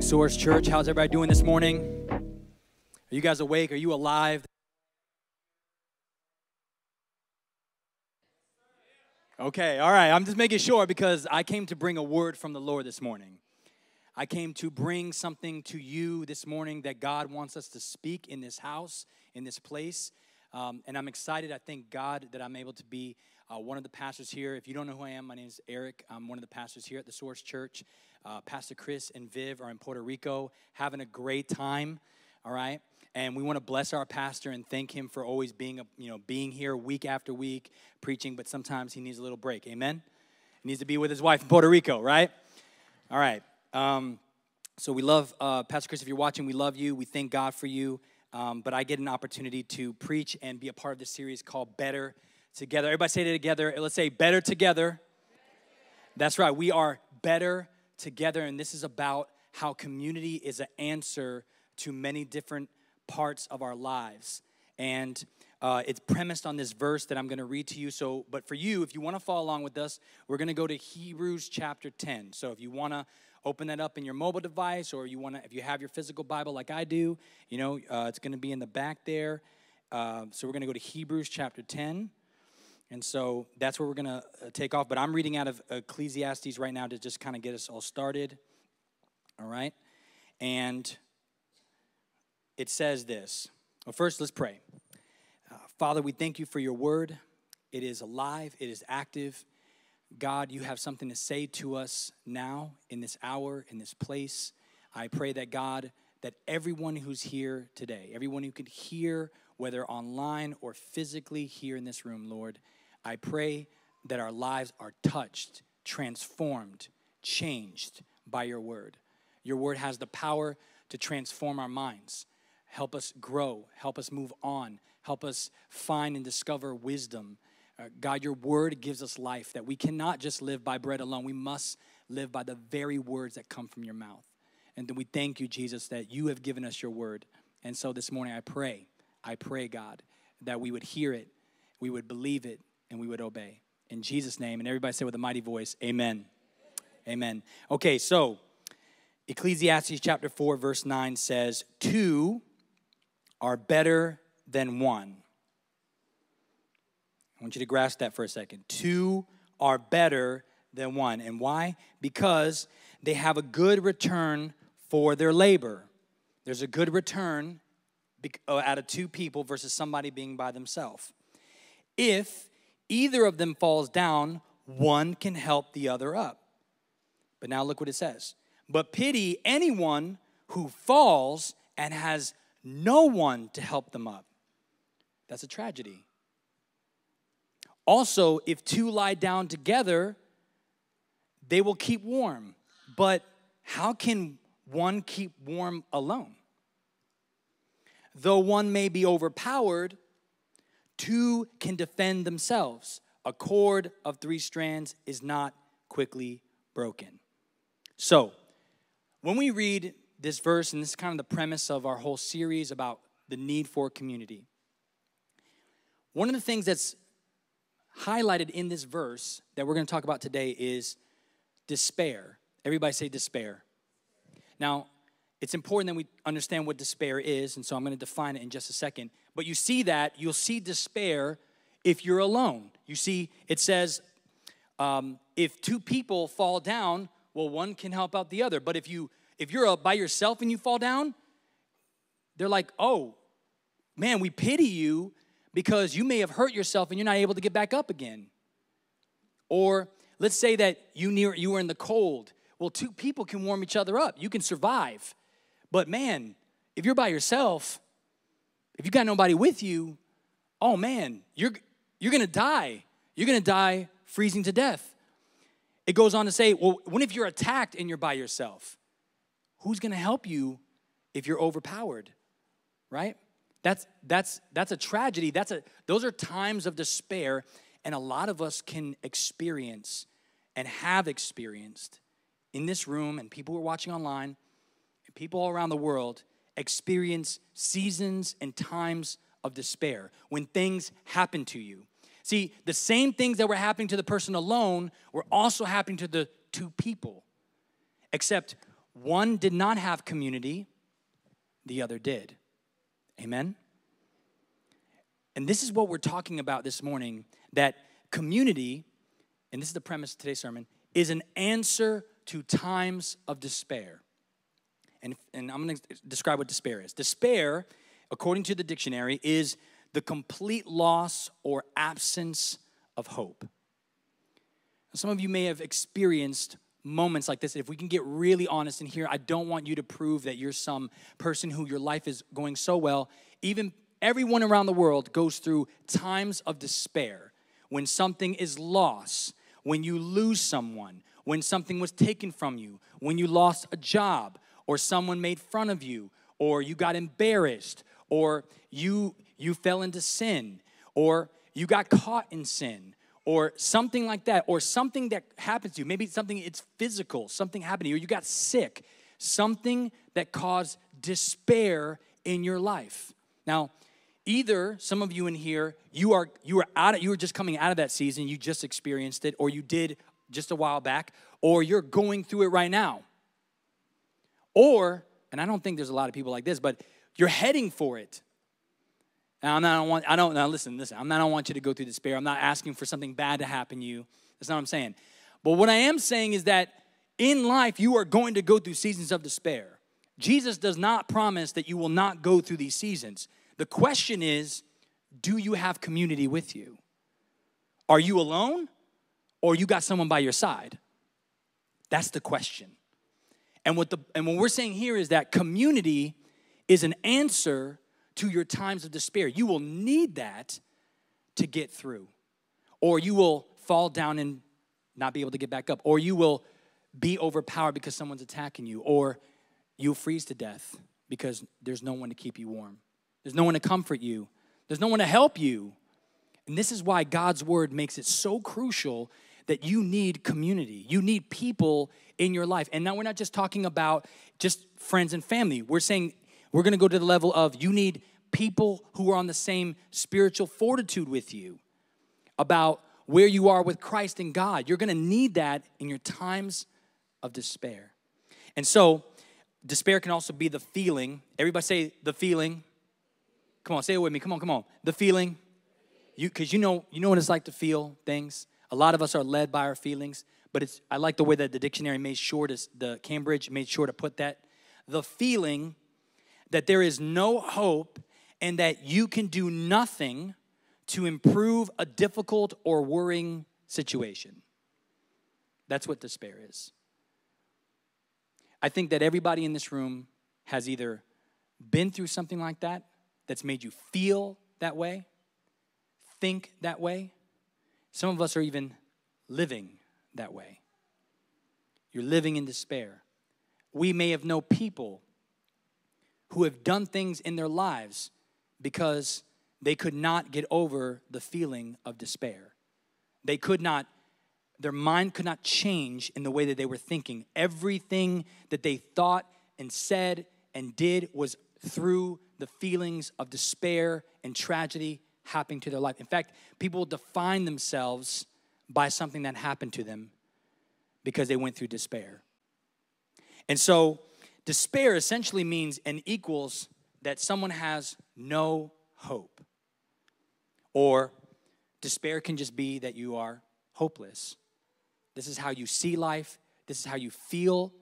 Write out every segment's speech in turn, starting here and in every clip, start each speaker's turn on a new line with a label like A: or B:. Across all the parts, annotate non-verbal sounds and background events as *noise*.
A: morning, Source Church. How's everybody doing this morning? Are you guys awake? Are you alive? Okay, all right. I'm just making sure because I came to bring a word from the Lord this morning. I came to bring something to you this morning that God wants us to speak in this house, in this place. Um, and I'm excited. I thank God that I'm able to be uh, one of the pastors here. If you don't know who I am, my name is Erik. I'm one of the pastors here at the Source Church. Uh, Pastor Chris and Viv are in Puerto Rico having a great time. All right. And we want to bless our pastor and thank him for always being, a, you know, being here week after week preaching, but sometimes he needs a little break. Amen. He needs to be with his wife in Puerto Rico, right? All right. Um, so we love uh, Pastor Chris. If you're watching, we love you. We thank God for you. Um, but I get an opportunity to preach and be a part of this series called Better Together. Everybody say it together. Let's say Better Together. That's right. We are better together, and this is about how community is an answer to many different parts of our lives. And uh, it's premised on this verse that I'm going to read to you. So, but for you, if you want to follow along with us, we're going to go to Hebrews chapter 10. So, if you want to open that up in your mobile device, or you want to, if you have your physical Bible like I do, you know, uh, it's going to be in the back there. Uh, so, we're going to go to Hebrews chapter 10. And so that's where we're going to uh, take off. But I'm reading out of Ecclesiastes right now to just kind of get us all started. All right? And it says this. Well, first, let's pray. Uh, Father, we thank you for your word. It is alive, it is active. God, you have something to say to us now, in this hour, in this place. I pray that, God, that everyone who's here today, everyone who could hear, whether online or physically here in this room, Lord, I pray that our lives are touched, transformed, changed by your word. Your word has the power to transform our minds, help us grow, help us move on, help us find and discover wisdom. Uh, God, your word gives us life that we cannot just live by bread alone. We must live by the very words that come from your mouth. And then we thank you, Jesus, that you have given us your word. And so this morning I pray, I pray, God, that we would hear it, we would believe it, and we would obey. In Jesus' name. And everybody say with a mighty voice, Amen. Amen. Okay, so Ecclesiastes chapter 4, verse 9 says, Two are better than one. I want you to grasp that for a second. Two are better than one. And why? Because they have a good return for their labor. There's a good return uh, out of two people versus somebody being by themselves. If either of them falls down, one can help the other up. But now look what it says. But pity anyone who falls and has no one to help them up. That's a tragedy. Also, if two lie down together, they will keep warm. But how can one keep warm alone? Though one may be overpowered, Two can defend themselves. A cord of three strands is not quickly broken. So, when we read this verse, and this is kind of the premise of our whole series about the need for community, one of the things that's highlighted in this verse that we're going to talk about today is despair. Everybody say despair. Now, it's important that we understand what despair is, and so I'm going to define it in just a second. But you see that, you'll see despair if you're alone. You see, it says, um, if two people fall down, well, one can help out the other. But if you if you're by yourself and you fall down, they're like, oh, man, we pity you because you may have hurt yourself and you're not able to get back up again. Or let's say that you near you were in the cold. Well, two people can warm each other up. You can survive. But man, if you're by yourself, if you got nobody with you, oh man, you're you're gonna die. You're gonna die freezing to death. It goes on to say, well, what if you're attacked and you're by yourself? Who's gonna help you if you're overpowered? Right? That's that's that's a tragedy. That's a those are times of despair, and a lot of us can experience and have experienced in this room and people who are watching online people all around the world experience seasons and times of despair when things happen to you. See, the same things that were happening to the person alone were also happening to the two people, except One did not have community, the other did. Amen? And this is what we're talking about this morning that community, and this is the premise of today's sermon, is an answer to times of despair. And, and I'm going to describe what despair is. Despair, according to the dictionary, is the complete loss or absence of hope. Some of you may have experienced moments like this. If we can get really honest in here, I don't want you to prove that you're some person who your life is going so well. Even everyone around the world goes through times of despair when something is lost, when you lose someone, when something was taken from you, when you lost a job, or someone made fun of you, or you got embarrassed, or you you fell into sin, or you got caught in sin, or something like that, or something that happens to you. Maybe something it's physical, something happened to you, or you got sick, something that caused despair in your life. Now, either some of you in here, you are you are out of, you were just coming out of that season, you just experienced it, or you did just a while back, or you're going through it right now. Or, and I don't think there's a lot of people like this, but you're heading for it. Now, I'm not, I don't want, I don't, now listen, listen, I'm not, I don't want you to go through despair. I'm not asking for something bad to happen to you. That's not what I'm saying. But what I am saying is that in life, you are going to go through seasons of despair. Jesus does not promise that you will not go through these seasons. The question is, do you have community with you? Are you alone or you got someone by your side? That's the question. And what the and what we're saying here is that community is an answer to your times of despair. You will need that to get through. Or you will fall down and not be able to get back up. Or you will be overpowered because someone's attacking you. Or you'll freeze to death because there's no one to keep you warm. There's no one to comfort you. There's no one to help you. And this is why God's word makes it so crucial that you need community. You need people in your life. And now we're not just talking about just friends and family. We're saying we're going to go to the level of you need people who are on the same spiritual fortitude with you about where you are with Christ and God. You're going to need that in your times of despair. And so, despair can also be the feeling. Everybody say the feeling. Come on, say it with me. Come on, come on. The feeling. You because you know you know what it's like to feel things. A lot of us are led by our feelings, but it's I like the way that the dictionary made sure to the Cambridge made sure to put that. The feeling that there is no hope and that you can do nothing to improve a difficult or worrying situation. That's what despair is. I think that everybody in this room has either been through something like that that's made you feel that way, think that way. Some of us are even living that way. You're living in despair. We may have known people who have done things in their lives because they could not get over the feeling of despair. They could not, their mind could not change in the way that they were thinking. Everything that they thought and said and did was through the feelings of despair and tragedy happening to their life. In fact, people define themselves by something that happened to them because they went through despair. And so, despair essentially means and equals that someone has no hope. Or despair can just be that you are hopeless. This is how you see life, this is how you feel,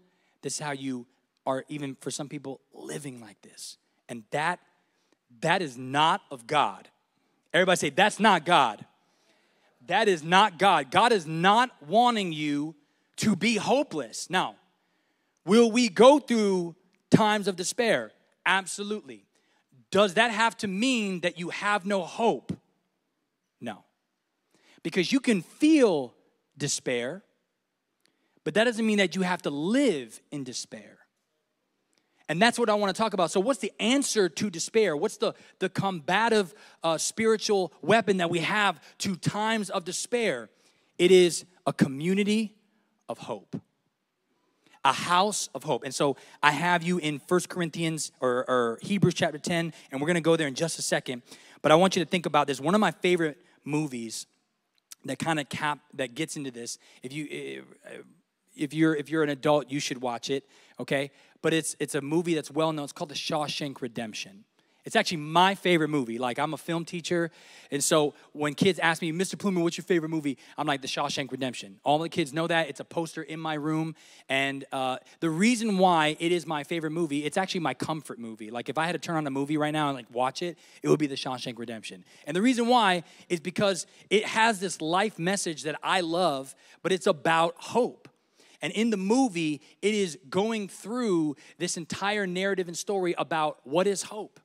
A: this is how you are even for some people living like this. And that that is not of God. Everybody say that's not God. That is not God. God is not wanting you to be hopeless. Now, will we go through times of despair? Absolutely. Does that have to mean that you have no hope? No. Because you can feel despair, but that doesn't mean that you have to live in despair. And that's what I want to talk about. So, what's the answer to despair? What's the, the combative uh, spiritual weapon that we have to times of despair? It is a community of hope a house of hope. And so I have you in First Corinthians or, or Hebrews chapter 10, and we're going to go there in just a second. But I want you to think about this. One of my favorite movies that kind of cap that gets into this. If you, if you're if you're an adult, you should watch it. Okay, but it's it's a movie that's well known. It's called The Shawshank Redemption. It's actually my favorite movie. Like, I'm a film teacher. And so when kids ask me, Mr. Pluemer, what's your favorite movie? I'm like, The Shawshank Redemption. All the kids know that. It's a poster in my room. And uh, the reason why it is my favorite movie, it's actually my comfort movie. Like, if I had to turn on a movie right now and like watch it, it would be The Shawshank Redemption. And the reason why is because it has this life message that I love, but it's about hope. And in the movie, it is going through this entire narrative and story about what is hope.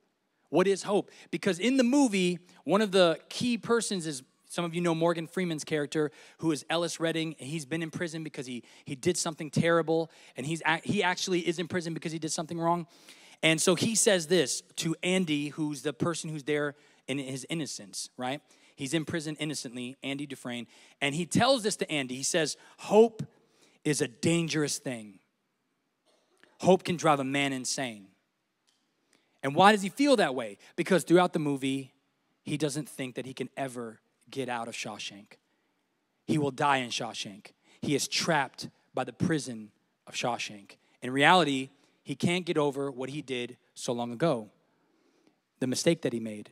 A: What is hope? Because in the movie, one of the key persons is some of you know Morgan Freeman's character, who is Ellis Redding. and He's been in prison because he, he did something terrible, and he's, he actually is in prison because he did something wrong. And so he says this to Andy, who's the person who's there in his innocence, right? He's in prison innocently, Andy Dufresne. And he tells this to Andy. He says, Hope is a dangerous thing. Hope can drive a man insane. And why does he feel that way? Because throughout the movie, he doesn't think that he can ever get out of Shawshank. He will die in Shawshank. He is trapped by the prison of Shawshank. In reality, he can't get over what he did so long ago the mistake that he made,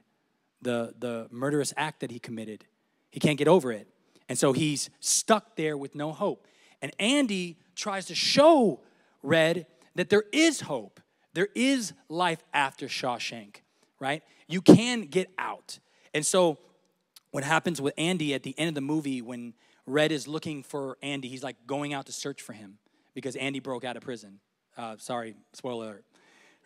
A: the, the murderous act that he committed. He can't get over it. And so he's stuck there with no hope. And Andy tries to show Red that there is hope. There is life after Shawshank, right? You can get out. And so, what happens with Andy at the end of the movie when Red is looking for Andy, he's like going out to search for him because Andy broke out of prison. Uh, sorry, spoiler alert,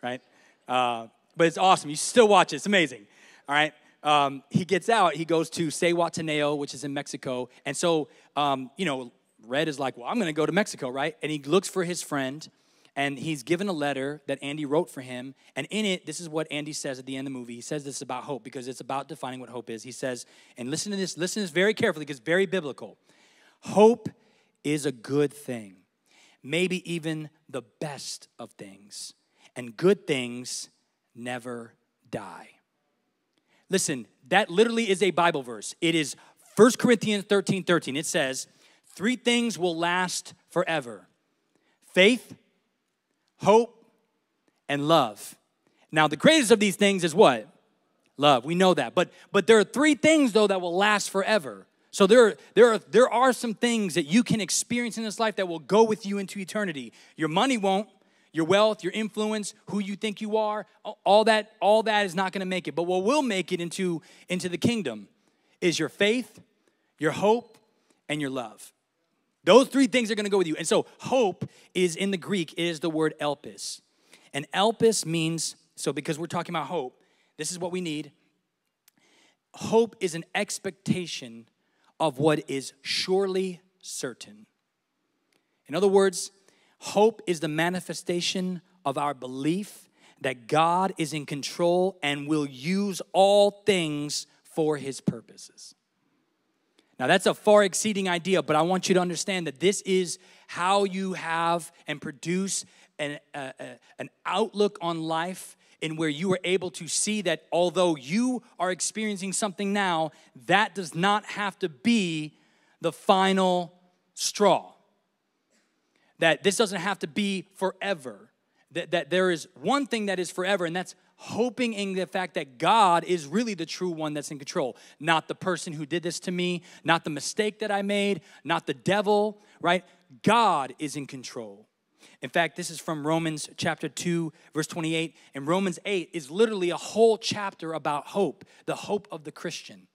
A: right? Uh, but it's awesome. You still watch it, it's amazing, all right? Um, he gets out, he goes to Zihuatanejo, which is in Mexico. And so, um, you know, Red is like, well, I'm gonna go to Mexico, right? And he looks for his friend and he's given a letter that Andy wrote for him. And in it, this is what Andy says at the end of the movie. He says this about hope because it's about defining what hope is. He says, and listen to this, listen to this very carefully because it's very biblical. Hope is a good thing, maybe even the best of things. And good things never die. Listen, that literally is a Bible verse. It is 1 Corinthians 13 13. It says, Three things will last forever faith, hope, and love. Now, the greatest of these things is what? Love. We know that. But but there are three things though that will last forever. So there, there, are, there are some things that you can experience in this life that will go with you into eternity. Your money won't, your wealth, your influence, who you think you are, all that, all that is not going to make it. But what will make it into, into the kingdom is your faith, your hope, and your love. Those three things are going to go with you. And so hope is in the Greek, is the word elpis. And elpis means, so because we're talking about hope, this is what we need. Hope is an expectation of what is surely certain. In other words, hope is the manifestation of our belief that God is in control and will use all things for his purposes. Now, that's a far exceeding idea, but I want you to understand that this is how you have and produce an, an outlook on life in where you are able to see that although you are experiencing something now, that does not have to be the final straw. That this doesn't have to be forever. That, that there is one thing that is forever, and that's hoping in the fact that God is really the true one that's in control, not the person who did this to me, not the mistake that I made, not the devil, right? God is in control. In fact, this is from Romans chapter 2, verse 28. And Romans 8 is literally a whole chapter about hope, the hope of the Christian.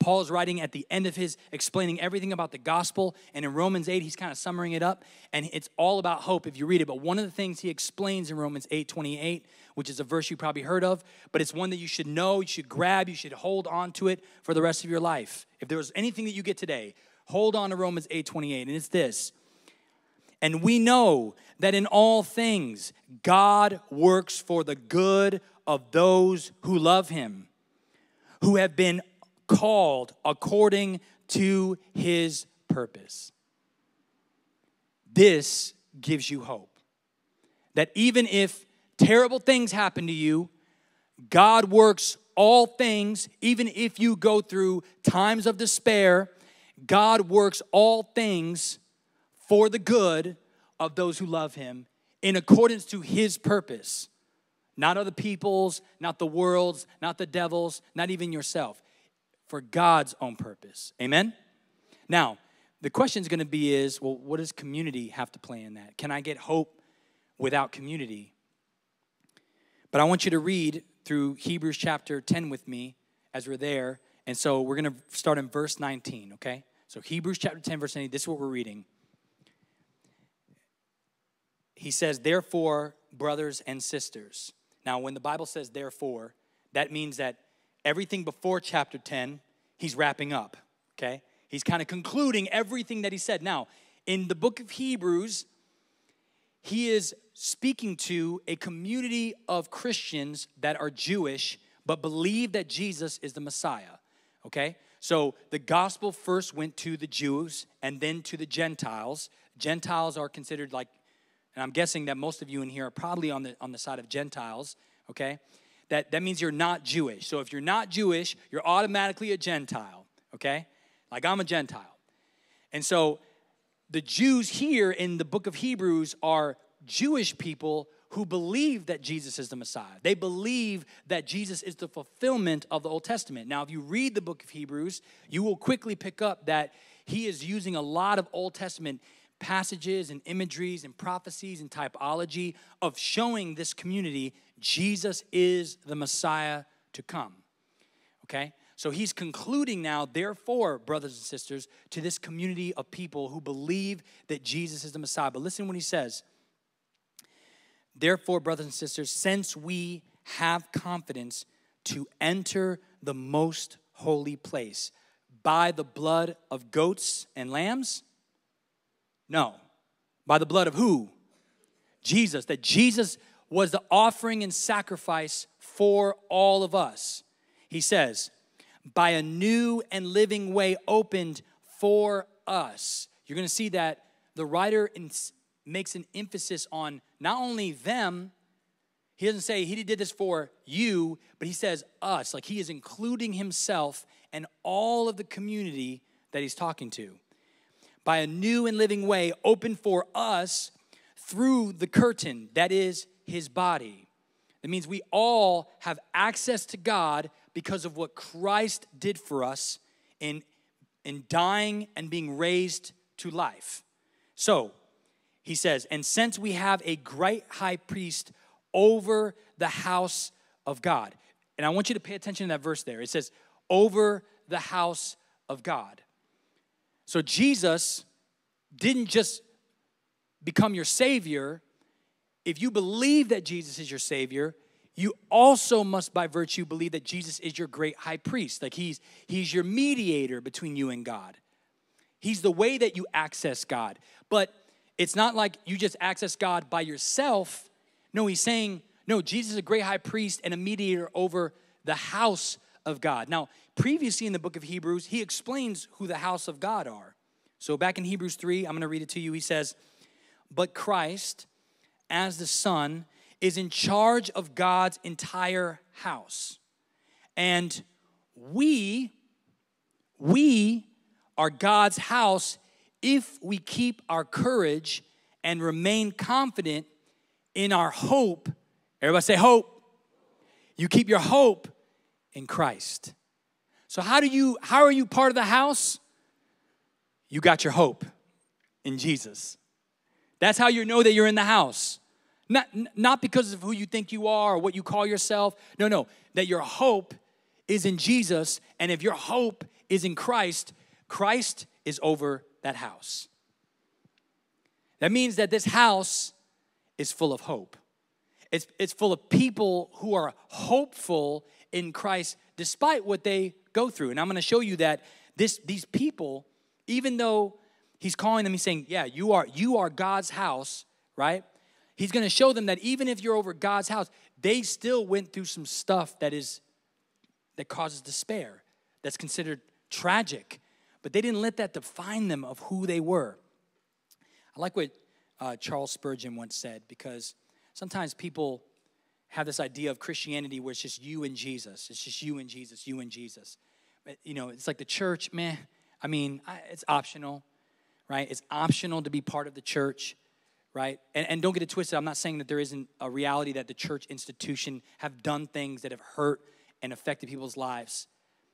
A: Paul is writing at the end of his explaining everything about the gospel. And in Romans 8, he's kind of summarizing it up. And it's all about hope if you read it. But one of the things he explains in Romans 8 28, which is a verse you probably heard of, but it's one that you should know, you should grab, you should hold on to it for the rest of your life. If there was anything that you get today, hold on to Romans 8 28. And it's this. And we know that in all things, God works for the good of those who love him, who have been called according to his purpose. This gives you hope. That even if terrible things happen to you, God works all things, even if you go through times of despair, God works all things for the good of those who love him in accordance to his purpose. Not other people's, not the world's, not the devil's, not even yourself. For God's own purpose. Amen? Now, the question is going to be is, well, what does community have to play in that? Can I get hope without community? But I want you to read through Hebrews chapter 10 with me as we're there. And so we're going to start in verse 19, okay? So Hebrews chapter 10, verse 19, this is what we're reading. He says, Therefore, brothers and sisters. Now, when the Bible says therefore, that means that everything before chapter 10, he's wrapping up, okay? He's kind of concluding everything that he said. Now, in the book of Hebrews, he is speaking to a community of Christians that are Jewish but believe that Jesus is the Messiah. Okay? So the gospel first went to the Jews and then to the Gentiles. Gentiles are considered like, and I'm guessing that most of you in here are probably on the on the side of Gentiles, okay? That that means you're not Jewish. So if you're not Jewish, you're automatically a Gentile, okay? Like I'm a Gentile. And so the Jews here in the book of Hebrews are Jewish people who believe that Jesus is the Messiah. They believe that Jesus is the fulfillment of the Old Testament. Now, if you read the book of Hebrews, you will quickly pick up that he is using a lot of Old Testament passages and imageries and prophecies and typology of showing this community Jesus is the Messiah to come. Okay? So he's concluding now, therefore, brothers and sisters, to this community of people who believe that Jesus is the Messiah. But listen what he says. Therefore, brothers and sisters, since we have confidence to enter the most holy place by the blood of goats and lambs? No. By the blood of who? Jesus. That Jesus was the offering and sacrifice for all of us. He says, by a new and living way opened for us. You're going to see that the writer makes an emphasis on not only them, he doesn't say he did this for you, but he says us. Like he is including himself and all of the community that he's talking to. By a new and living way open for us through the curtain that is his body. That means we all have access to God because of what Christ did for us in, in dying and being raised to life. So, he says, and since we have a great high priest over the house of God. And I want you to pay attention to that verse there. It says, over the house of God. So Jesus didn't just become your Savior. If you believe that Jesus is your Savior, you also must by virtue believe that Jesus is your great high priest. Like he's he's your mediator between you and God. He's the way that you access God. But it's not like you just access God by yourself. No, he's saying, no, Jesus is a great high priest and a mediator over the house of God. Now, previously in the book of Hebrews, he explains who the house of God are. So back in Hebrews 3, I'm going to read it to you. He says, But Christ, as the Son, is in charge of God's entire house. And we, we are God's house if we keep our courage and remain confident in our hope. Everybody say hope. You keep your hope in Christ. So how do you how are you part of the house? You got your hope in Jesus. That's how you know that you're in the house. Not, not because of who you think you are or what you call yourself. No, no, that your hope is in Jesus. And if your hope is in Christ, Christ is over that house. That means that this house is full of hope. It's, it's full of people who are hopeful in Christ despite what they go through. And I'm going to show you that this, these people, even though he's calling them, he's saying, Yeah, you are, you are God's house, right? He's going to show them that even if you're over God's house, they still went through some stuff that is that causes despair, that's considered tragic but they didn't let that define them of who they were. I like what uh, Charles Spurgeon once said because sometimes people have this idea of Christianity where it's just you and Jesus. It's just you and Jesus, you and Jesus. But, you know, it's like the church, man. I mean, I, it's optional, right? It's optional to be part of the church, right? And, and don't get it twisted. I'm not saying that there isn't a reality that the church institution have done things that have hurt and affected people's lives.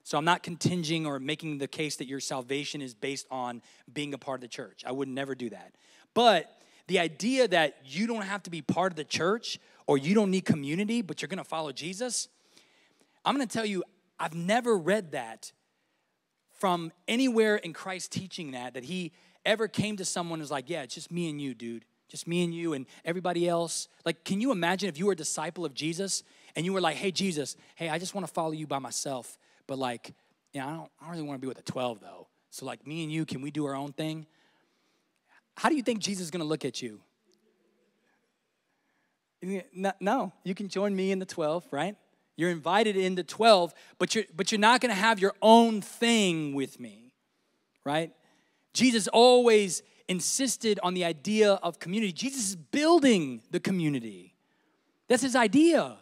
A: So I'm not continging or making the case that your salvation is based on being a part of the church. I would never do that. But the idea that you don't have to be part of the church or you don't need community, but you're gonna follow Jesus, I'm gonna tell you, I've never read that from anywhere in Christ teaching that, that he ever came to someone who's like, yeah, it's just me and you, dude. Just me and you and everybody else. Like, can you imagine if you were a disciple of Jesus and you were like, hey, Jesus, hey, I just want to follow you by myself, but like, yeah, I don't, I don't really want to be with the 12 though. So, like, me and you, can we do our own thing? How do you think Jesus is going to look at you? No, you can join me in the 12, right? You're invited into 12, but you're, but you're not going to have your own thing with me, right? Jesus always insisted on the idea of community. Jesus is building the community. That's his idea.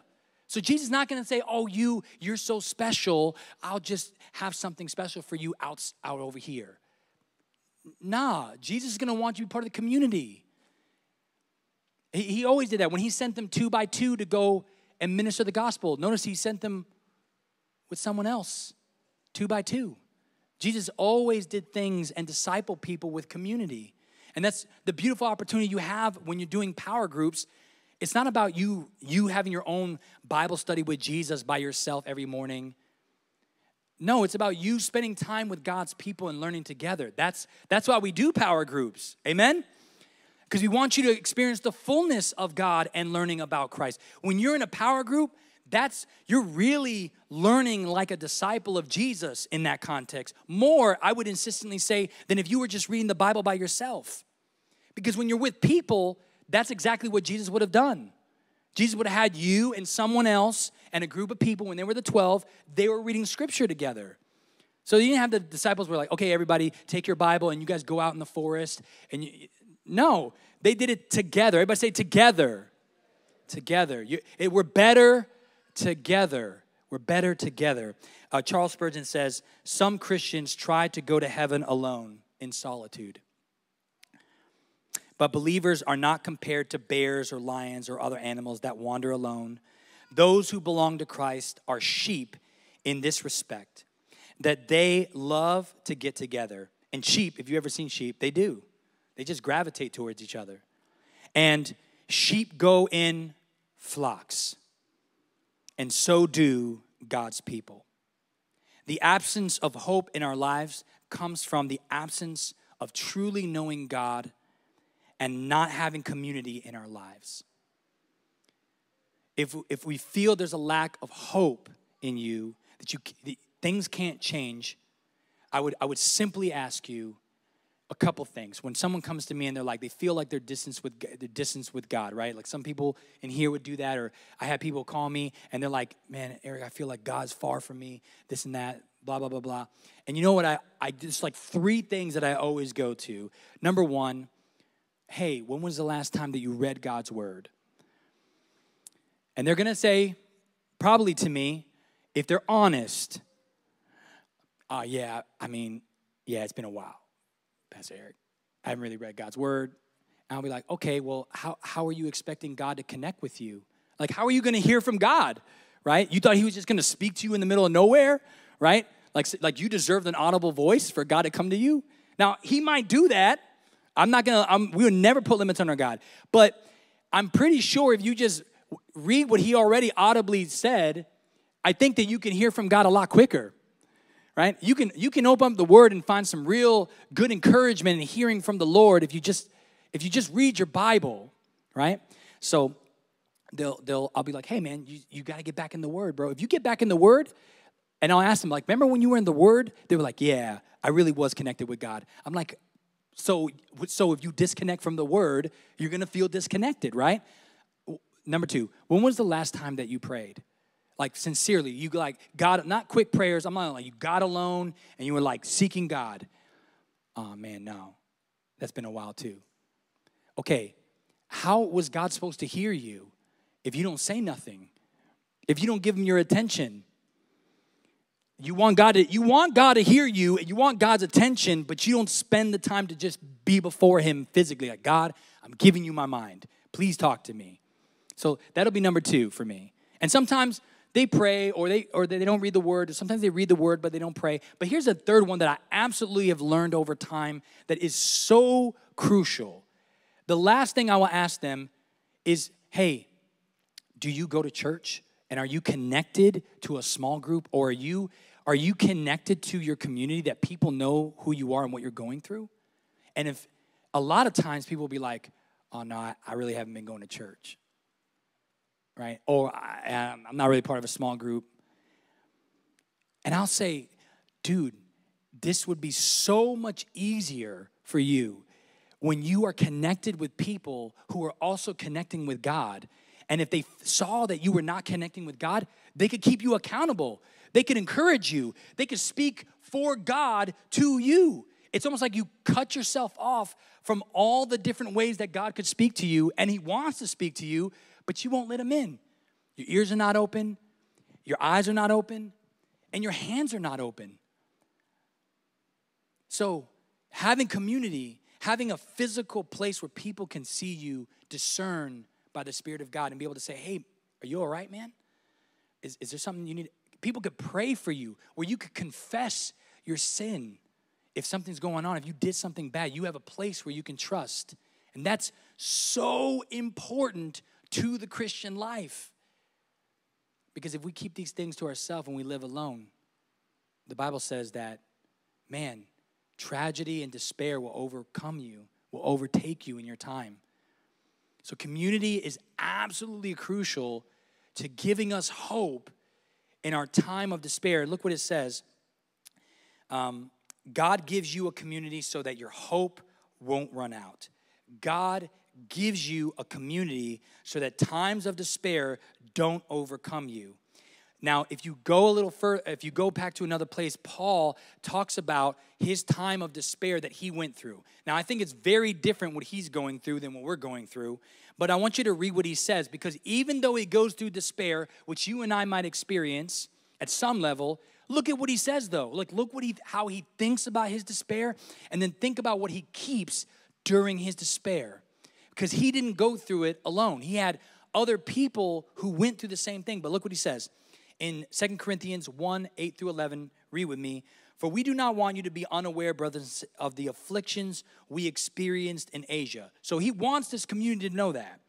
A: So Jesus is not going to say, "Oh, you, you're so special. I'll just have something special for you out, out over here." Nah, Jesus is going to want you to be part of the community. He, he always did that. When he sent them two by two to go and minister the gospel, notice he sent them with someone else, two by two. Jesus always did things and disciple people with community. And that's the beautiful opportunity you have when you're doing power groups. It's not about you you having your own Bible study with Jesus by yourself every morning. No, it's about you spending time with God's people and learning together. That's that's why we do power groups. Amen? Because we want you to experience the fullness of God and learning about Christ. When you're in a power group, that's you're really learning like a disciple of Jesus in that context. More, I would insistently say, than if you were just reading the Bible by yourself. Because when you're with people, that's exactly what Jesus would have done. Jesus would have had you and someone else and a group of people when they were the 12, they were reading scripture together. So you didn't have the disciples were like, okay, everybody, take your Bible and you guys go out in the forest. And you, no, they did it together. Everybody say together. Together. You, it, we're better together. We're better together. Uh, Charles Spurgeon says, some Christians try to go to heaven alone in solitude. But believers are not compared to bears or lions or other animals that wander alone. Those who belong to Christ are sheep in this respect that they love to get together. And sheep, if you've ever seen sheep, they do. They just gravitate towards each other. And sheep go in flocks, and so do God's people. The absence of hope in our lives comes from the absence of truly knowing God and not having community in our lives. If, if we feel there's a lack of hope in you, that you that things can't change, I would, I would simply ask you a couple things. When someone comes to me and they're like, they feel like they're distance with they're distance with God, right? Like some people in here would do that, or I had people call me and they're like, "Man, Erik, I feel like God's far from me. This and that, blah blah blah blah." And you know what? I I just like three things that I always go to. Number one, hey, when was the last time that you read God's word? And they're gonna say, probably to me, if they're honest, uh, yeah, I mean, yeah, it's been a while, Pastor Erik. I haven't really read God's word. And I'll be like, okay, well, how, how are you expecting God to connect with you? Like, how are you gonna hear from God, right? You thought he was just gonna speak to you in the middle of nowhere, right? Like, like you deserved an audible voice for God to come to you. Now, he might do that, I'm not gonna, I'm, we would never put limits on our God. But I'm pretty sure if you just read what he already audibly said, I think that you can hear from God a lot quicker. Right? You can you can open up the word and find some real good encouragement and hearing from the Lord if you just if you just read your Bible, right? So they'll they'll I'll be like, hey man, you, you gotta get back in the word, bro. If you get back in the word, and I'll ask them, like, remember when you were in the word? They were like, yeah, I really was connected with God. I'm like, so, so if you disconnect from the word, you're gonna feel disconnected, right? Number two, when was the last time that you prayed? Like sincerely, you like God, not quick prayers. I'm not like you got alone and you were like seeking God. Oh man, no. That's been a while too. Okay, how was God supposed to hear you if you don't say nothing? If you don't give him your attention? You want God to you want God to hear you and you want God's attention, but you don't spend the time to just be before Him physically. Like, God, I'm giving you my mind. Please talk to me. So that'll be number two for me. And sometimes they pray or they or they don't read the word. Sometimes they read the word but they don't pray. But here's a third one that I absolutely have learned over time that is so crucial. The last thing I will ask them is, "Hey, do you go to church? And are you connected to a small group or are you are you connected to your community that people know who you are and what you're going through?" And if a lot of times people will be like, "Oh no, I, I really haven't been going to church." right? Oh, or um, I'm not really part of a small group. And I'll say, dude, this would be so much easier for you when you are connected with people who are also connecting with God. And if they saw that you were not connecting with God, they could keep you accountable. They could encourage you. They could speak for God to you. It's almost like you cut yourself off from all the different ways that God could speak to you, and He wants to speak to you, but you won't let him in. Your ears are not open, your eyes are not open, and your hands are not open. So, having community, having a physical place where people can see you, discern by the Spirit of God, and be able to say, hey, are you all right, man? Is, is there something you need? People could pray for you, where you could confess your sin. If something's going on, if you did something bad, you have a place where you can trust. And that's so important to the Christian life. Because if we keep these things to ourselves and we live alone, the Bible says that, man, tragedy and despair will overcome you, will overtake you in your time. So, community is absolutely crucial to giving us hope in our time of despair. Look what it says um, God gives you a community so that your hope won't run out. God gives you a community so that times of despair don't overcome you. Now, if you go a little further, if you go back to another place, Paul talks about his time of despair that he went through. Now, I think it's very different what he's going through than what we're going through, but I want you to read what he says because even though he goes through despair, which you and I might experience at some level, look at what he says though. Like look what he how he thinks about his despair and then think about what he keeps during his despair because he didn't go through it alone. He had other people who went through the same thing. But look what he says in Second Corinthians 1 8 through 11. Read with me. For we do not want you to be unaware, brothers, of the afflictions we experienced in Asia. So he wants this community to know that.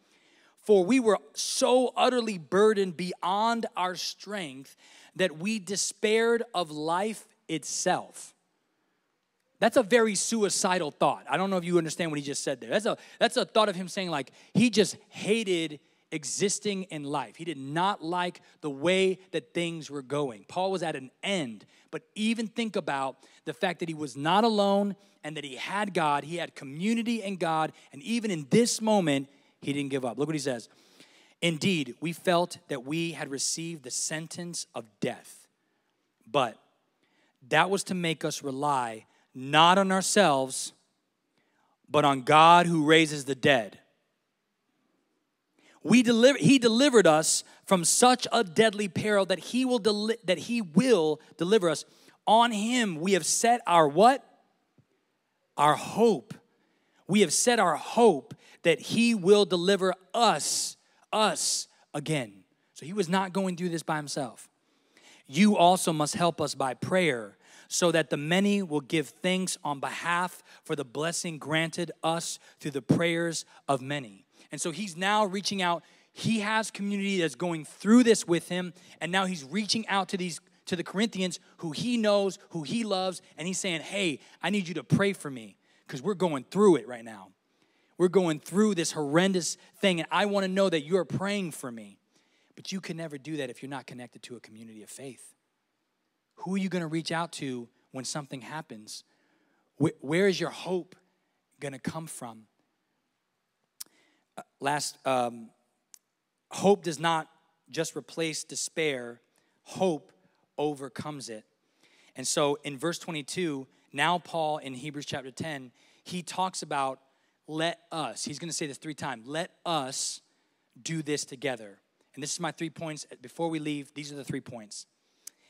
A: For we were so utterly burdened beyond our strength that we despaired of life itself. That's a very suicidal thought. I don't know if you understand what he just said there. That's a that's a thought of him saying like he just hated existing in life. He did not like the way that things were going. Paul was at an end, but even think about the fact that he was not alone and that he had God, he had community in God, and even in this moment, he didn't give up. Look what he says. Indeed, we felt that we had received the sentence of death, but that was to make us rely not on ourselves, but on God who raises the dead. We deliver, he delivered us from such a deadly peril that he will deli- that he will deliver us. On him we have set our what? Our hope. We have set our hope that he will deliver us, us again. So he was not going through this by himself. You also must help us by prayer so that the many will give thanks on behalf for the blessing granted us through the prayers of many. And so he's now reaching out. He has community that's going through this with him, and now he's reaching out to these to the Corinthians who he knows, who he loves, and he's saying, "Hey, I need you to pray for me because we're going through it right now. We're going through this horrendous thing, and I want to know that you're praying for me." But you can never do that if you're not connected to a community of faith. Who are you going to reach out to when something happens? where is your hope going to come from? Last, um, hope does not just replace despair, hope overcomes it. And so in verse 22, now Paul in Hebrews chapter 10, he talks about let us, he's going to say this three times, let us do this together. And this is my three points. Before we leave, these are the three points.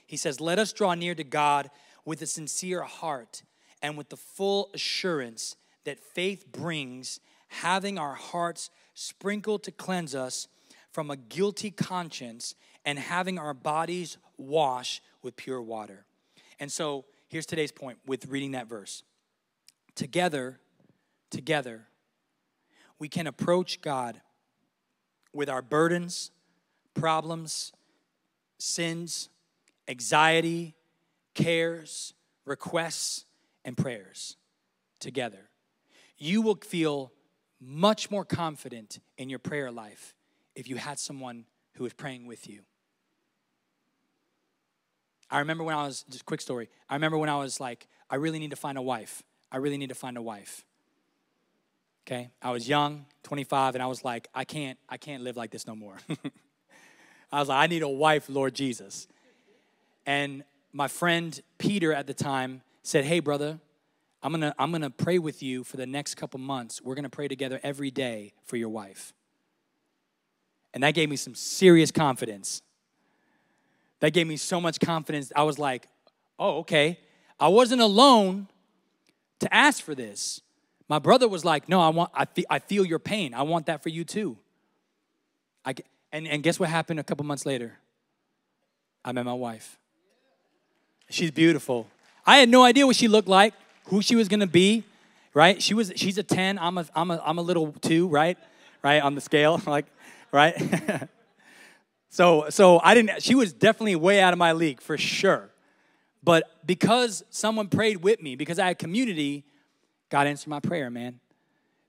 A: He says, Let us draw near to God with a sincere heart and with the full assurance that faith brings, having our hearts sprinkled to cleanse us from a guilty conscience and having our bodies washed with pure water. And so here's today's point with reading that verse. Together, together, we can approach God with our burdens, problems, sins, anxiety, cares, requests, and prayers together. You will feel much more confident in your prayer life if you had someone who was praying with you. I remember when I was, just quick story. I remember when I was like, I really need to find a wife. I really need to find a wife. Okay? I was young, 25, and I was like, I can't, I can't live like this no more. *laughs* I was like, I need a wife, Lord Jesus. And my friend Peter at the time said, Hey, brother, I'm gonna, I'm gonna pray with you for the next couple months. We're gonna pray together every day for your wife. And that gave me some serious confidence. That gave me so much confidence. I was like, oh, okay. I wasn't alone to ask for this. My brother was like, no, I want, I feel, I feel your pain. I want that for you too. I, and, and guess what happened a couple months later? I met my wife. She's beautiful. I had no idea what she looked like, who she was gonna be, right? She was, she's a 10, I'm a, I'm a, I'm a little two, right? Right, on the scale, *laughs* like, right? *laughs* so, so I didn't, she was definitely way out of my league, for sure. But because someone prayed with me, because I had community, God answered my prayer, man.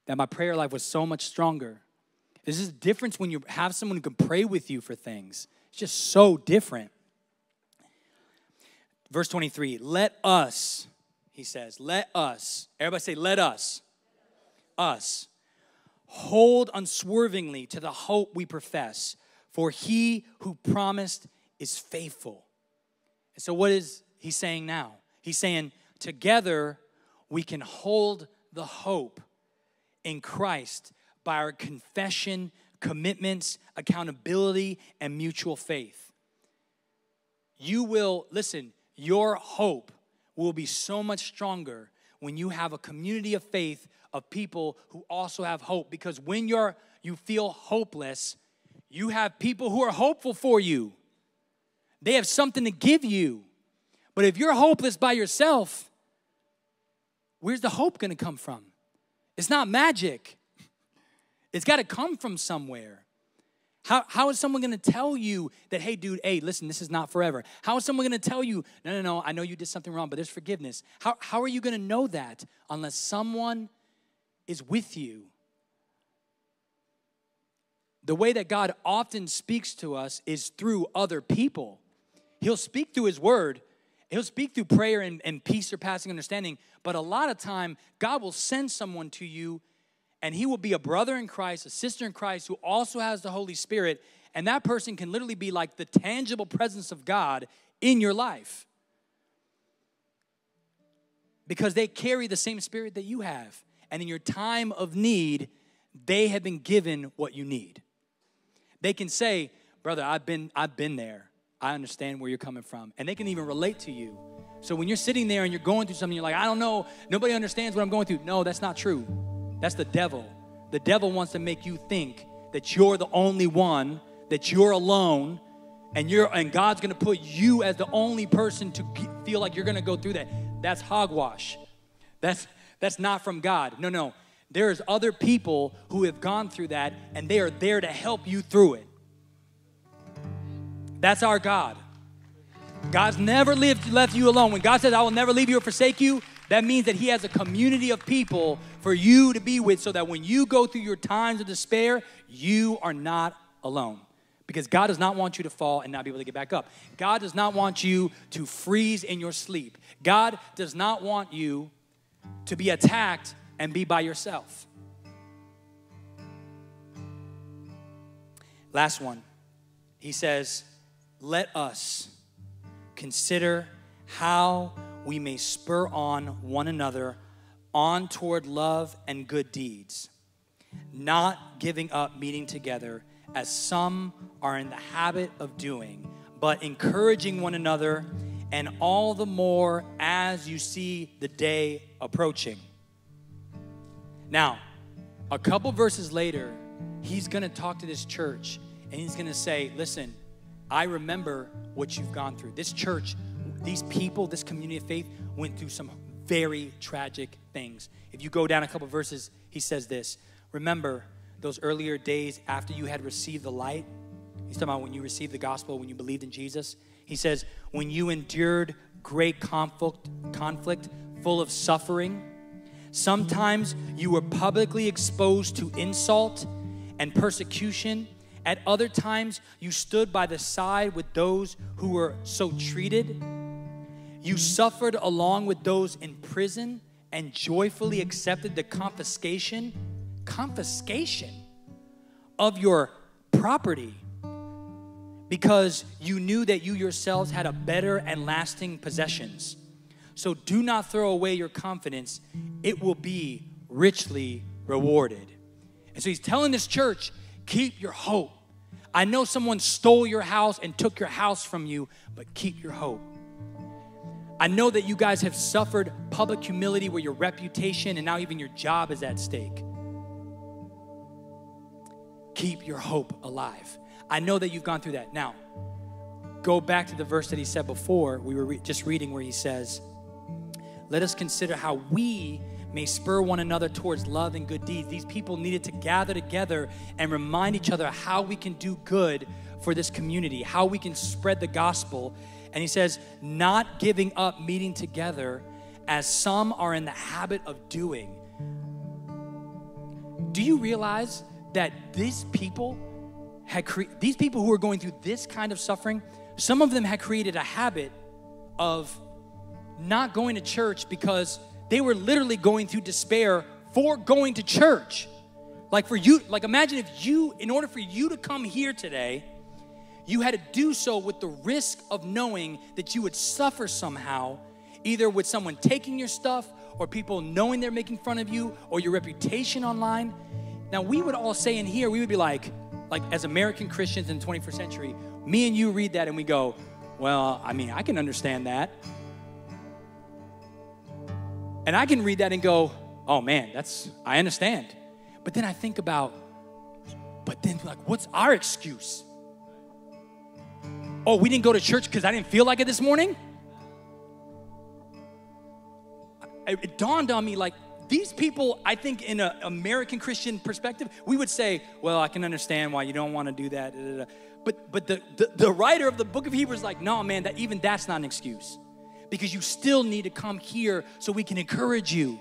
A: That my prayer life was so much stronger. There's a difference when you have someone who can pray with you for things. It's just so different. Verse 23 Let us, he says, let us, everybody say, let us, us, hold unswervingly to the hope we profess, for he who promised is faithful. And so, what is he saying now? He's saying, together we can hold the hope in Christ by our confession, commitments, accountability, and mutual faith. You will, listen, your hope will be so much stronger when you have a community of faith of people who also have hope. Because when you're you feel hopeless you have people who are hopeful for you. They have something to give you. But if you're hopeless by yourself where's the hope going to come from? It's not magic. It's got to come from somewhere how, how is someone going to tell you that, hey, dude, hey, listen, this is not forever? How is someone going to tell you, no, no, no, I know you did something wrong, but there's forgiveness? How, how are you going to know that unless someone is with you? The way that God often speaks to us is through other people. He'll speak through His Word, He'll speak through prayer and, and peace surpassing understanding, but a lot of time, God will send someone to you and he will be a brother in Christ, a sister in Christ who also has the Holy Spirit, and that person can literally be like the tangible presence of God in your life. Because they carry the same spirit that you have. And in your time of need, they have been given what you need. They can say, Brother, I've been, I've been there. I understand where you're coming from. And they can even relate to you. So when you're sitting there and you're going through something, you're like, I don't know, nobody understands what I'm going through. No, that's not true. That's the devil. The devil wants to make you think that you're the only one, that you're alone, and you're and God's going to put you as the only person to feel like you're going to go through that. That's hogwash. That's that's not from God. No, no. There's other people who have gone through that and they are there to help you through it. That's our God. God's never left you alone. When God says, I will never leave you or forsake you, that means that He has a community of people for you to be with so that when you go through your times of despair, you are not alone. Because God does not want you to fall and not be able to get back up. God does not want you to freeze in your sleep. God does not want you to be attacked and be by yourself. Last one. He says, Let us consider how we may spur on one another on toward love and good deeds, not giving up meeting together as some are in the habit of doing, but encouraging one another, and all the more as you see the day approaching. Now, a couple verses later, he's going to talk to this church and he's going to say, Listen, I remember what you've gone through. This church, these people, this community of faith went through some very tragic things. If you go down a couple verses, he says this Remember those earlier days after you had received the light? He's talking about when you received the gospel, when you believed in Jesus. He says, When you endured great conflict, conflict full of suffering, sometimes you were publicly exposed to insult and persecution at other times, you stood by the side with those who were so treated. You mm-hmm. suffered along with those in prison and joyfully accepted the confiscation, confiscation of your property because you knew that you yourselves had a better and lasting possessions. So do not throw away your confidence, it will be richly rewarded. And so he's telling this church, keep your hope. I know someone stole your house and took your house from you, but keep your hope. I know that you guys have suffered public humility where your reputation and now even your job is at stake. Keep your hope alive. I know that you've gone through that. Now, go back to the verse that he said before. We were re- just reading where he says, Let us consider how we may spur one another towards love and good deeds. These people needed to gather together and remind each other how we can do good for this community, how we can spread the gospel. And he says, not giving up meeting together as some are in the habit of doing. Do you realize that these people had cre- these people who are going through this kind of suffering, some of them had created a habit of not going to church because they were literally going through despair for going to church. Like for you, like imagine if you, in order for you to come here today, you had to do so with the risk of knowing that you would suffer somehow, either with someone taking your stuff or people knowing they're making fun of you or your reputation online. Now, we would all say in here, we would be like, like as American Christians in the 21st century, me and you read that and we go, well, I mean, I can understand that. And I can read that and go, oh man, that's, I understand. But then I think about, but then like, what's our excuse? Oh, we didn't go to church because I didn't feel like it this morning? It dawned on me like, these people, I think, in an American Christian perspective, we would say, well, I can understand why you don't want to do that. But, but the, the, the writer of the book of Hebrews is like, no, man, that even that's not an excuse because you still need to come here so we can encourage you.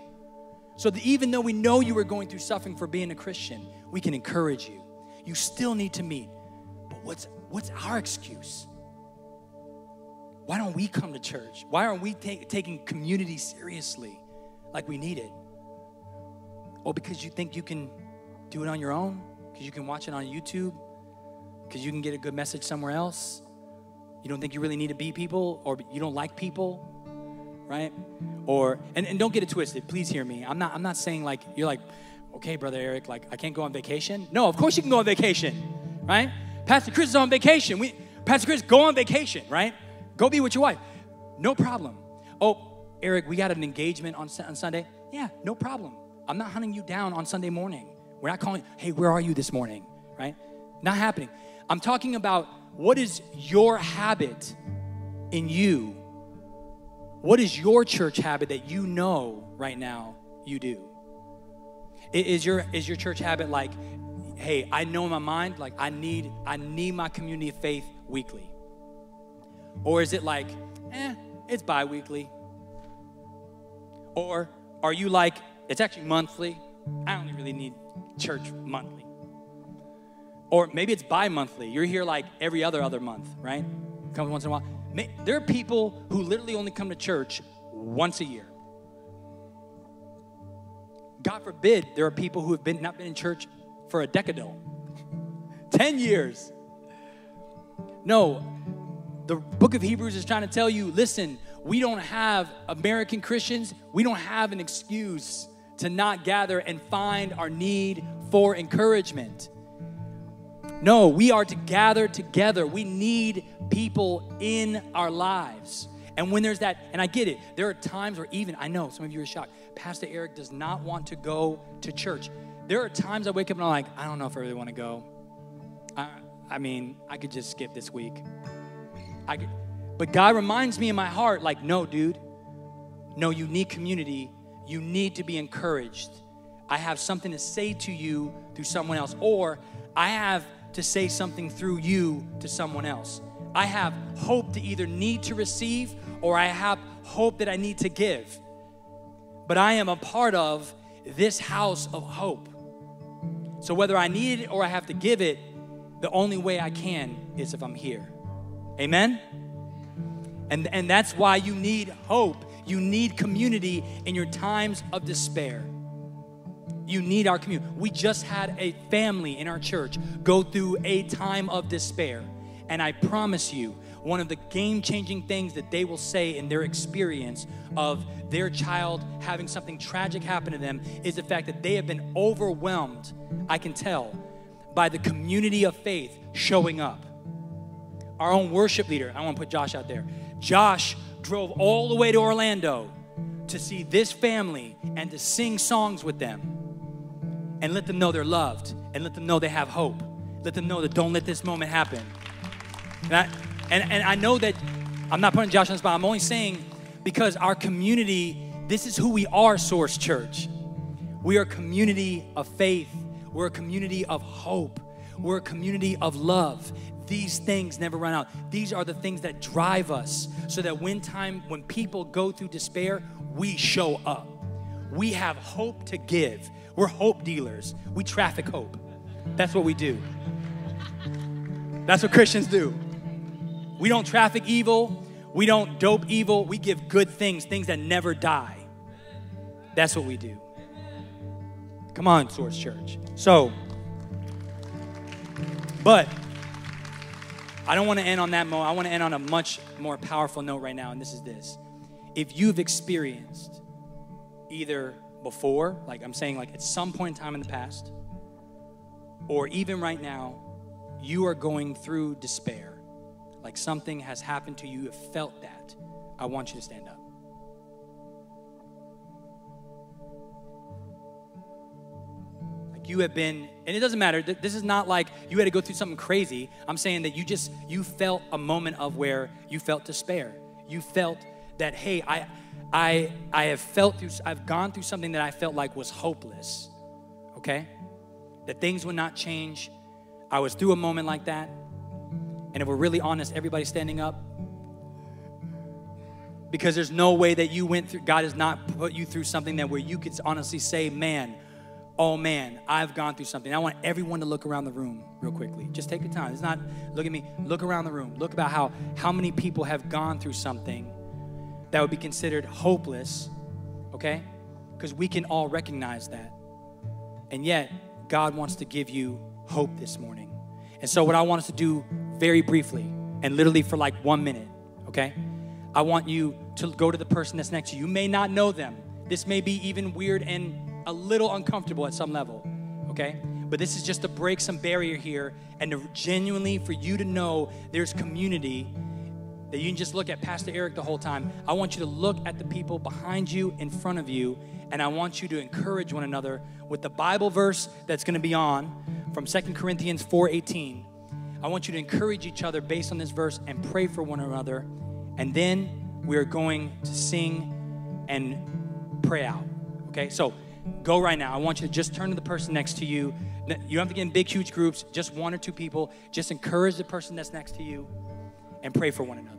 A: So that even though we know you are going through suffering for being a Christian, we can encourage you. You still need to meet. But what's what's our excuse? Why don't we come to church? Why aren't we take, taking community seriously like we need it? Or because you think you can do it on your own? Because you can watch it on YouTube? Because you can get a good message somewhere else? You don't think you really need to be people, or you don't like people, right? Or and, and don't get it twisted. Please hear me. I'm not I'm not saying like you're like, okay, brother Erik, like I can't go on vacation. No, of course you can go on vacation, right? Pastor Chris is on vacation. We Pastor Chris, go on vacation, right? Go be with your wife. No problem. Oh, Erik, we got an engagement on, on Sunday. Yeah, no problem. I'm not hunting you down on Sunday morning. We're not calling, hey, where are you this morning? Right? Not happening. I'm talking about what is your habit in you? What is your church habit that you know right now you do? Is your is your church habit like, hey, I know in my mind, like I need I need my community of faith weekly? Or is it like, eh, it's bi-weekly? Or are you like, it's actually monthly? I only really need church monthly. Or maybe it's bi monthly. You're here like every other other month, right? Come once in a while. There are people who literally only come to church once a year. God forbid there are people who have been not been in church for a decade, *laughs* 10 years. No, the book of Hebrews is trying to tell you listen, we don't have American Christians, we don't have an excuse to not gather and find our need for encouragement. No, we are to gather together. We need people in our lives. And when there's that, and I get it, there are times where even, I know some of you are shocked, Pastor Erik does not want to go to church. There are times I wake up and I'm like, I don't know if I really want to go. I, I mean, I could just skip this week. I but God reminds me in my heart, like, no, dude, no, you need community. You need to be encouraged. I have something to say to you through someone else, or I have to say something through you to someone else. I have hope to either need to receive or I have hope that I need to give. But I am a part of this house of hope. So whether I need it or I have to give it, the only way I can is if I'm here. Amen? And, and that's why you need hope. You need community in your times of despair. You need our community. We just had a family in our church go through a time of despair. And I promise you, one of the game changing things that they will say in their experience of their child having something tragic happen to them is the fact that they have been overwhelmed, I can tell, by the community of faith showing up. Our own worship leader, I want to put Josh out there. Josh drove all the way to Orlando to see this family and to sing songs with them and let them know they're loved and let them know they have hope. Let them know that don't let this moment happen. And I, and, and I know that I'm not putting Josh on the spot. I'm only saying because our community, this is who we are, Source Church. We are a community of faith. We're a community of hope. We're a community of love. These things never run out. These are the things that drive us so that when time, when people go through despair, we show up. We have hope to give. We're hope dealers. We traffic hope. That's what we do. That's what Christians do. We don't traffic evil. We don't dope evil. We give good things, things that never die. That's what we do. Come on, Source Church. So, but I don't want to end on that moment. I want to end on a much more powerful note right now, and this is this. If you've experienced either before, like I'm saying, like at some point in time in the past, or even right now, you are going through despair, like something has happened to you, you have felt that, I want you to stand up. You have been, and it doesn't matter, this is not like you had to go through something crazy. I'm saying that you just, you felt a moment of where you felt despair. You felt that, hey, I, I, I have felt through, I've gone through something that I felt like was hopeless, okay? That things would not change. I was through a moment like that. And if we're really honest, everybody standing up, because there's no way that you went through, God has not put you through something that where you could honestly say, man, oh man, I've gone through something. I want everyone to look around the room real quickly. Just take the time. It's not, look at me, look around the room. Look about how, how many people have gone through something that would be considered hopeless, okay? Because we can all recognize that. And yet, God wants to give you hope this morning. And so, what I want us to do very briefly and literally for like one minute, okay? I want you to go to the person that's next to you. You may not know them. This may be even weird and a little uncomfortable at some level, okay? But this is just to break some barrier here and to genuinely for you to know there's community that you can just look at Pastor Erik the whole time. I want you to look at the people behind you, in front of you, and I want you to encourage one another with the Bible verse that's going to be on from Second Corinthians 4:18. I want you to encourage each other based on this verse and pray for one another. And then we are going to sing and pray out. Okay? So, go right now. I want you to just turn to the person next to you. You don't have to get in big huge groups, just one or two people. Just encourage the person that's next to you and pray for one another.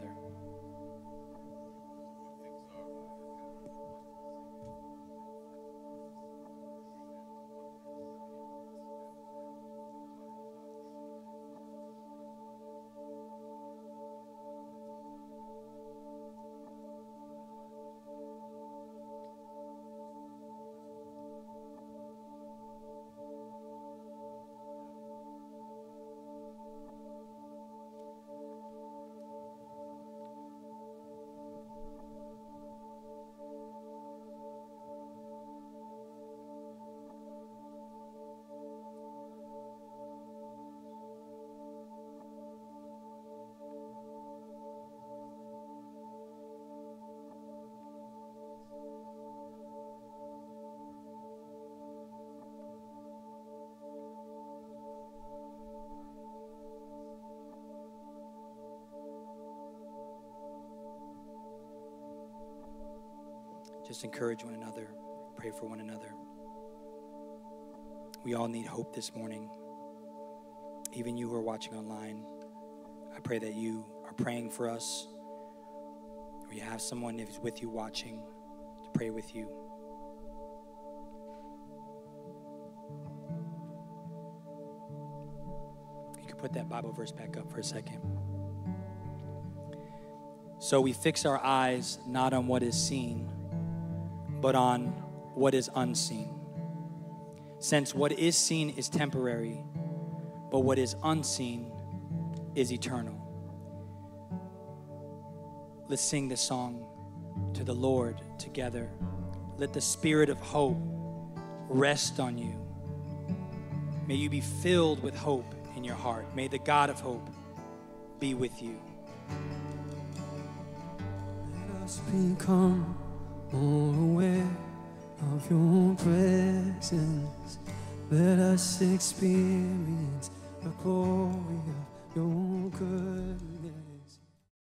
A: Just encourage one another, pray for one another. We all need hope this morning. Even you who are watching online, I pray that you are praying for us, or you have someone who's with you watching to pray with you. You can put that Bible verse back up for a second. So we fix our eyes not on what is seen, but on what is unseen. Since what is seen is temporary, but what is unseen is eternal. Let's sing this song to the Lord together. Let the spirit of hope rest on you. May you be filled with hope in your heart. May the God of hope be with you.
B: Let us become more aware of your presence. Let us experience the glory of your goodness.